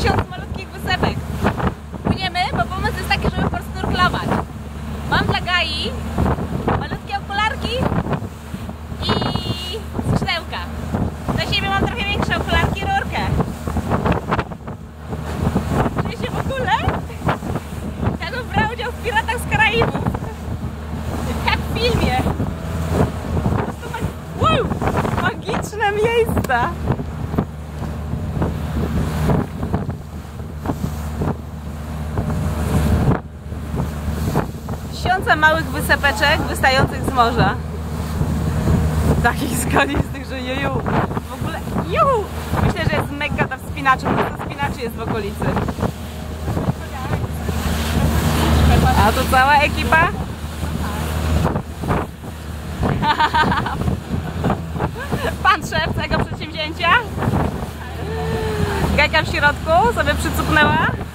tysiąc malutkich wysepek. Płyniemy, bo pomysł jest taki, żeby forsnurklować. Mam dla Gai malutkie okularki i skrzydełka. Dla siebie mam trochę większe okularki, rurkę. Czuję się w ogóle jakbym brał udział w Piratach z Karaibów. Jak w filmie. Po prostu wow, magiczne miejsca. Tysiące małych wysepeczek wystających z morza. Takich skalistych, że jeju. W ogóle, juhu! Myślę, że jest mega ta wspinaczy, mnóstwo wspinaczy jest w okolicy. A to cała ekipa? Pan szef tego przedsięwzięcia? Gajka w środku sobie przycupnęła.